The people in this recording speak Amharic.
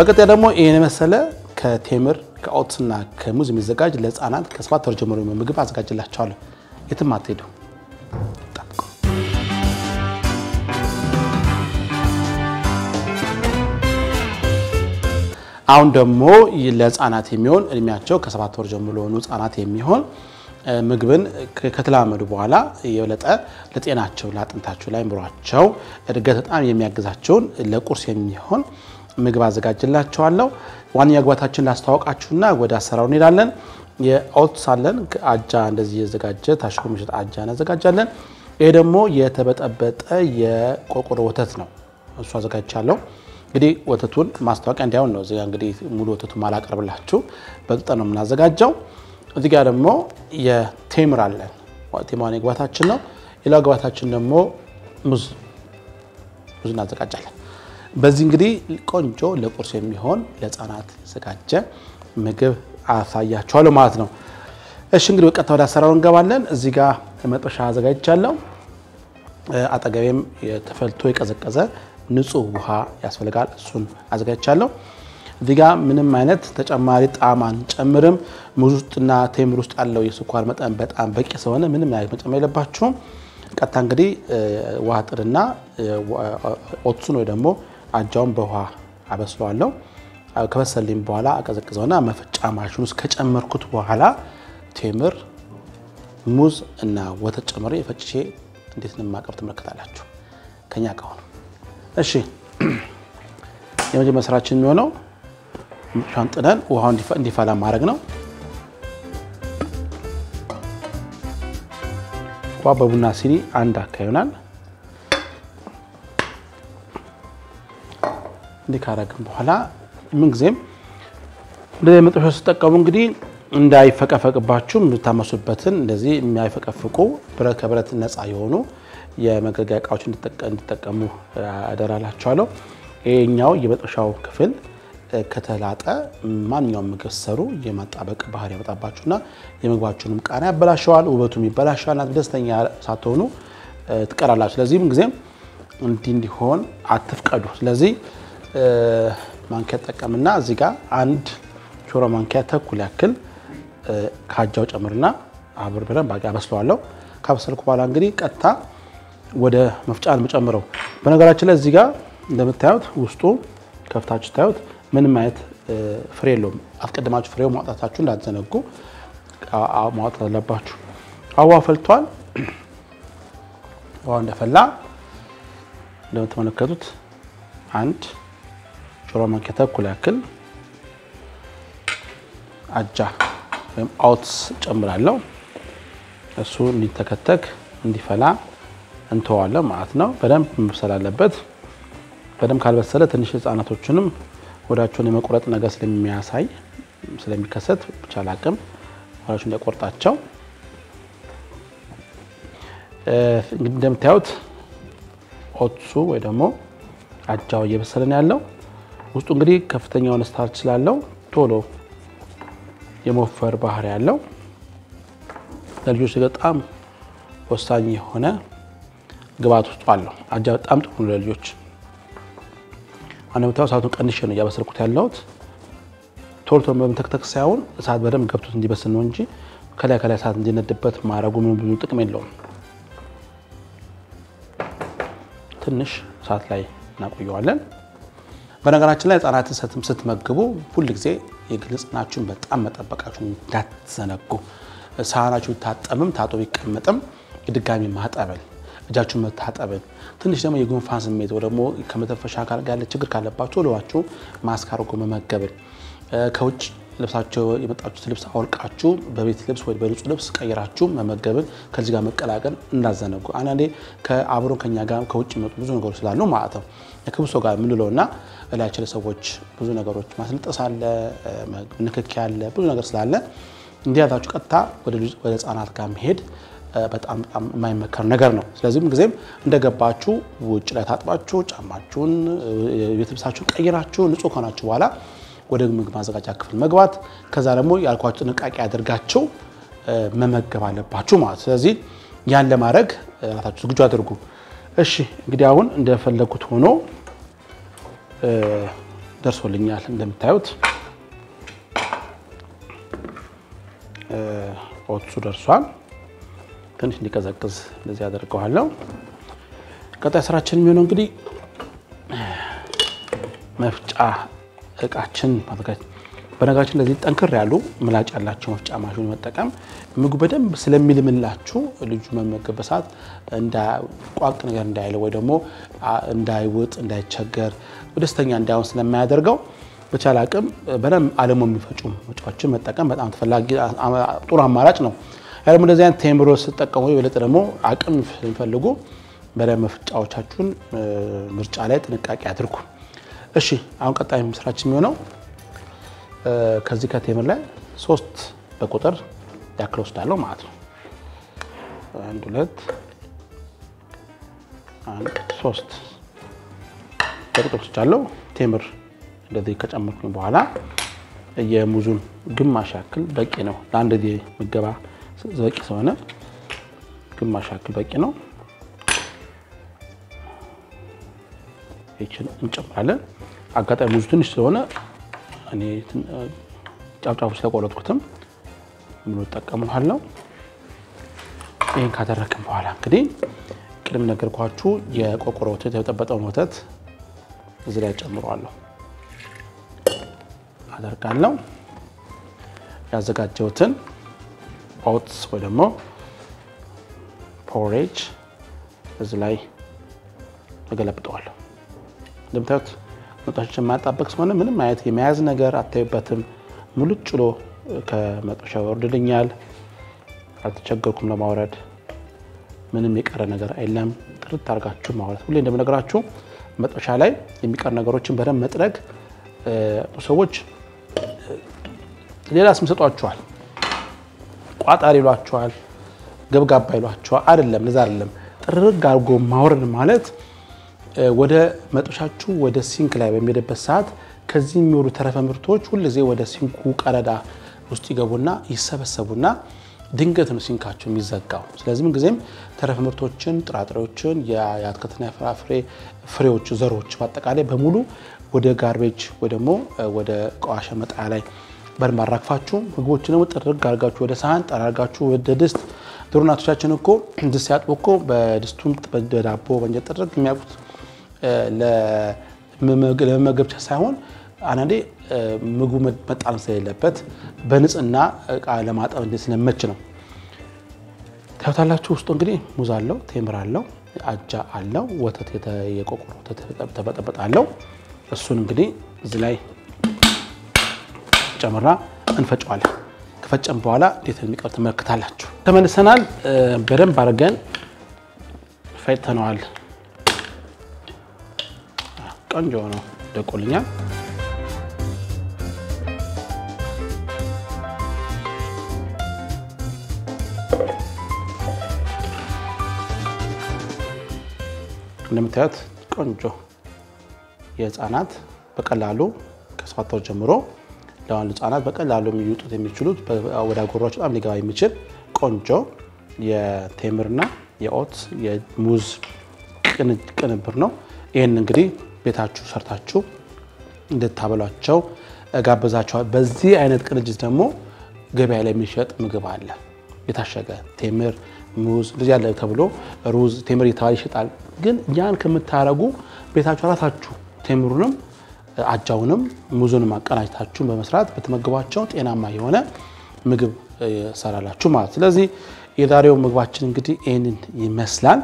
በቀጣይ ደግሞ ይህን የመሰለ ከቴምር ከኦትስና ከሙዝ የሚዘጋጅ ለህፃናት ከሰባት ወር ጀምሮ ምግብ አዘጋጅላቸዋለሁ። የትም አትሄዱ። አሁን ደግሞ ለህፃናት የሚሆን እድሜያቸው ከሰባት ወር ጀምሮ ለሆኑ ህፃናት የሚሆን ምግብን ከተለማመዱ በኋላ የበለጠ ለጤናቸው ለአጥንታቸው ላይ ምሯቸው እድገት በጣም የሚያግዛቸውን ለቁርስ የሚሆን ምግብ አዘጋጅላቸዋለሁ። ዋነኛ ግባታችን ላስተዋወቃችሁና ወደ አሰራሩ እንሄዳለን። የኦትስ አለን አጃ እንደዚህ የዘጋጀ ታሽጎ የሚሸጥ አጃ እናዘጋጃለን። ይሄ ደግሞ የተበጠበጠ የቆርቆሮ ወተት ነው። እሱ አዘጋጅቻለሁ። እንግዲህ ወተቱን ማስታወቂያ እንዲያውን ነው። እዚጋ እንግዲህ ሙሉ ወተቱን ማላቀርብላችሁ በቅጠን ነው የምናዘጋጀው። እዚህ ጋር ደግሞ የቴምር አለን። ቴምር ግባታችን ነው። ሌላው ግባታችን ደግሞ ሙዝ ሙዝ እናዘጋጃለን። በዚህ እንግዲህ ቆንጆ ለቁርስ የሚሆን ለህፃናት የተዘጋጀ ምግብ አሳያችኋለሁ ማለት ነው። እሺ እንግዲህ በቀጥታ ወደ አሰራሩ እንገባለን። እዚህ ጋር መጥበሻ አዘጋጅቻለሁ። አጠገቤም ተፈልቶ የቀዘቀዘ ንጹህ ውሃ ያስፈልጋል። እሱን አዘጋጅቻለሁ። እዚህ ጋር ምንም አይነት ተጨማሪ ጣዕም አንጨምርም። ሙዝ ውስጥና ቴምር ውስጥ ያለው የስኳር መጠን በጣም በቂ ስለሆነ ምንም አይነት መጨመር የለባችሁም። ቀጥታ እንግዲህ ውሃ ጥድና oats ኡን ወይ ደግሞ አጃውን በውሃ አበስለዋለሁ። ከበሰልኝ በኋላ አቀዘቅዘውና መፈጫ ማሽን ውስጥ ከጨመርኩት በኋላ ቴምር፣ ሙዝ እና ወተት ጨምሬ ፈጭቼ እንዴት እንደማቀርብ ትመለከታላችሁ። ከኛ ከሆኑ እሺ። የመጀመሪያ ስራችን የሚሆነው ሻን ጥደን ውሃው እንዲፈላ ማድረግ ነው። ውሃ በቡና ሲኒ አንድ አካ ይሆናል። እንዲህ ካረግን በኋላ ምንጊዜም እንደዚህ መጥበሻ ስትጠቀሙ እንግዲህ እንዳይፈቀፈቅባችሁ የምታመሱበትን እንደዚህ የሚያይፈቀፍቁ ብረት ከብረት ነፃ የሆኑ የመገልገያ እቃዎች እንዲጠቀሙ አደራላችኋለሁ። ይሄኛው የመጥበሻው ክፍል ከተላጠ ማንኛውም ምግብ ሰሩ የማጣበቅ ባህሪ ያመጣባችሁና የምግባችሁንም ቃና ያበላሸዋል፣ ውበቱም ይበላሻል። ደስተኛ ሳትሆኑ ትቀራላችሁ። ስለዚህም ጊዜም እንዲህ እንዲሆን አትፍቀዱ። ስለዚህ ማንኪያ ጠቀምና እዚህ ጋር አንድ ሾሮ ማንኪያ ተኩል ያክል ከአጃው ጨምርና አብር በደንብ አበስለዋለሁ። ካበሰልኩ በኋላ እንግዲህ ቀጥታ ወደ መፍጫ የምጨምረው። በነገራችን ላይ እዚህ ጋር እንደምታዩት ውስጡ ከፍታችሁ ታዩት ምንም አይነት ፍሬ የለውም። አስቀድማችሁ ፍሬው ማውጣታችሁ እንዳትዘነጉ ማውጣት አለባችሁ። አዋ ፈልቷል። ውሃ እንደፈላ እንደምትመለከቱት አንድ ሾሮ ማንኪያ ተኩል ያክል አጃ ወይም ኦትስ ጨምራለሁ። እሱ እንዲተከተክ እንዲፈላ እንተዋለን ማለት ነው። በደንብ መብሰል አለበት። በደንብ ካልበሰለ ትንሽ ህፃናቶችንም ወዳቸውን የመቁረጥ ነገር ስለሚያሳይ ስለሚከሰት ብቻ ላቅም ወዳቸው እንዳይቆርጣቸው። እንደምታዩት ኦትሱ ወይ ደግሞ አጃው እየበሰለ ነው ያለው። ውስጡ እንግዲህ ከፍተኛ የሆነ ስታርች ስላለው ቶሎ የመወፈር ባህሪ ያለው ለልጆች በጣም ወሳኝ የሆነ ግብአት ውስጡ አለው። አጃ በጣም ጥሩ ነው ለልጆች። አንደምታው እሳቱን ቀንሼ ነው እያበሰልኩት ያለሁት። ቶሎ ቶሎ በመተክተክ ሳይሆን እሳት በደንብ ገብቶት እንዲበስል ነው እንጂ ከላይ ከላይ እሳት እንዲነድበት ማድረጉ ምን ብዙ ጥቅም የለውም። ትንሽ እሳት ላይ እናቆየዋለን። በነገራችን ላይ ህጻናትን ስትመግቡ ሁል ጊዜ ንጽህናችሁን በጣም መጠበቃችሁን እንዳትዘነጉ። ሳህናችሁ ታጠብም ታጥቦ ቢቀመጥም ድጋሚ ማጠብን፣ እጃችሁን መታጠብን፣ ትንሽ ደግሞ የጉንፋን ስሜት ወይ ደግሞ ከመተንፈሻ አካል ጋር ያለ ችግር ካለባችሁ ወደዋችሁ ማስክ አድርጎ መመገብን፣ ከውጭ ልብሳቸው የመጣችሁት ልብስ አወልቃችሁ በቤት ልብስ ወይ በንጹህ ልብስ ቀይራችሁ መመገብን ከዚህ ጋር መቀላቀል እንዳዘነጉ። አንዳንዴ ከአብሮ ከኛ ጋር ከውጭ የሚመጡ ብዙ ነገሮች ስላሉ ማለት ነው ከብሶ ጋር የምንለው እና እላያችን ሰዎች ብዙ ነገሮች ማስነጠስ አለ፣ ንክኪ አለ፣ ብዙ ነገር ስላለ እንዲያታችሁ ቀጥታ ወደ ህፃናት ጋር መሄድ በጣም በጣም የማይመከር ነገር ነው። ስለዚህም ጊዜም እንደገባችሁ ውጭ ላይ ታጥባችሁ ጫማችሁን ቤት ልብሳችሁን ቀይራችሁ ንጹህ ከሆናችሁ በኋላ ወደ ምግብ ማዘጋጃ ክፍል መግባት ከዛ ደግሞ ያልኳችሁ ጥንቃቄ አድርጋችሁ መመገብ አለባችሁ ማለት። ስለዚህ ያን ለማድረግ ራሳችሁ ዝግጁ አድርጉ። እሺ እንግዲህ አሁን እንደፈለጉት ሆኖ ደርሶልኛል እንደምታዩት ኦትሱ ደርሷል። ትንሽ እንዲቀዘቅዝ እንደዚህ አደርገዋለሁ። ቀጣይ ስራችን የሚሆነው እንግዲህ መፍጫ እቃችን ማዘጋጀት። በነገራችን እንደዚህ ጠንክር ያሉ ምላጭ ያላቸው መፍጫ ማሽን መጠቀም ምግቡ በደንብ ስለሚልምላችሁ ልጁ መመገብ ሰዓት ቋቅ ነገር እንዳይለው ወይ ደግሞ እንዳይውጥ እንዳይቸገር ደስተኛ እንዳይሆን ስለማያደርገው በቻለ አቅም በደንብ አለሞ የሚፈጩ መፍጫዎችን መጠቀም በጣም ተፈላጊ ጥሩ አማራጭ ነው። ያ ደግሞ እንደዚህ አይነት ቴምብሮ ስጠቀሙ የበለጠ ደግሞ አቅም የሚፈልጉ በደንብ መፍጫዎቻችሁን ምርጫ ላይ ጥንቃቄ አድርጉ። እሺ አሁን ቀጣይ ስራችን የሚሆነው ከዚህ ከቴምር ላይ ሶስት በቁጥር ያክል ወስዳለሁ ማለት ነው። አንድ ሁለት አንድ ሶስት በቁጥር ወስጃለሁ። ቴምር እንደዚህ ከጨመርኩኝ በኋላ የሙዙን ግማሽ ያክል በቂ ነው። ለአንድ ጊዜ ምገባ በቂ ስለሆነ ግማሽ ያክል በቂ ነው። ይችን እንጨምራለን። አጋጣሚ ሙዙ ትንሽ ስለሆነ ጫፍጫፉ ስለቆረጥኩትም ምኑ እጠቀመዋለሁ። ይህን ካደረግን በኋላ እንግዲህ ቅድም ነገርኳችሁ የቆቆሮ ወተት የተጠበጠውን ወተት እዚህ ላይ ጨምረዋለሁ አደርጋለሁ። ያዘጋጀሁትን ኦትስ ወይ ደግሞ ፖሬጅ እዚህ ላይ እገለብጠዋለሁ። እንደምታዩት መጥበሻችን የማያጣበቅ ስለሆነ ምንም አይነት የመያዝ ነገር አታዩበትም። ሙልጭ ብሎ ከመጥበሻ ይወርድልኛል። አልተቸገርኩም ለማውረድ። ምንም የቀረ ነገር የለም። ጥርት አድርጋችሁ ማውረት። ሁሌ እንደምነግራችሁ መጥበሻ ላይ የሚቀር ነገሮችን በደንብ መጥረግ። ሰዎች ሌላ ስም ሰጧችኋል። ቋጣሪ ይሏችኋል፣ ገብጋባ ይሏችኋል። አይደለም፣ ለዛ አይደለም። ጥርግ አድርጎ ማውረድ ማለት ወደ መጥበሻችሁ ወደ ሲንክ ላይ በሚሄድበት ሰዓት ከዚህ የሚወዱ ተረፈ ምርቶች ሁልጊዜ ወደ ሲንኩ ቀዳዳ ውስጥ ይገቡና ይሰበሰቡና ድንገት ነው ሲንካቸው የሚዘጋው። ስለዚህ ምን ጊዜም ተረፈ ምርቶችን፣ ጥራጥሬዎችን፣ የአትክልትና የፍራፍሬ ፍሬዎች፣ ዘሮች በአጠቃላይ በሙሉ ወደ ጋርቤጅ ወይ ደግሞ ወደ ቆሻሻ መጣያ ላይ በደንብ አራግፋችሁ ምግቦችን ደግሞ ጥርግ አድርጋችሁ ወደ ሳህን ጠራርጋችሁ ወደ ድስት ድሮ እናቶቻችን እኮ ድስት ሲያጥቡ እኮ በድስቱም በዳቦ በእንጀት ጥርግ የሚያውቁት ለመመገብ ብቻ ሳይሆን አንዳንዴ ምግቡ መጣል ስለሌለበት በንጽህና እቃ ለማጠብ እንዴት ስለመች ነው። ታዩታላችሁ። ውስጡ እንግዲህ ሙዝ አለው፣ ቴምር አለው፣ አጃ አለው፣ ወተት የቆቆሮ ወተት ተበጠበጠ አለው። እሱን እንግዲህ እዚህ ላይ ጨምራ እንፈጨዋለን። ከፈጨም በኋላ እንዴት የሚቀር ትመለከታላችሁ። ተመልሰናል። በደንብ አድርገን ፈጭተነዋል። ቆንጆ ነው፣ ደቆልኛል። እንደምታዩት ቆንጆ የህፃናት በቀላሉ ከሰባት ወር ጀምሮ ለዋሉ ህጻናት በቀላሉ የሚውጡት የሚችሉት ወደ አጎሯቸው በጣም ሊገባ የሚችል ቆንጆ የቴምርና የኦት የሙዝ ቅንብር ነው። ይህን እንግዲህ ቤታችሁ ሰርታችሁ እንድታበሏቸው ጋብዛቸዋል። በዚህ አይነት ቅንጅት ደግሞ ገበያ ላይ የሚሸጥ ምግብ አለ። የታሸገ ቴምር፣ ሙዝ እንደዚህ ያለ ተብሎ ሩዝ፣ ቴምር እየተባለ ይሸጣል። ግን ያን ከምታረጉ ቤታችሁ ራሳችሁ ቴምሩንም አጃውንም ሙዙንም አቀናጅታችሁን በመስራት በተመግቧቸው ጤናማ የሆነ ምግብ ሰራላችሁ ማለት። ስለዚህ የዛሬው ምግባችን እንግዲህ ይህንን ይመስላል።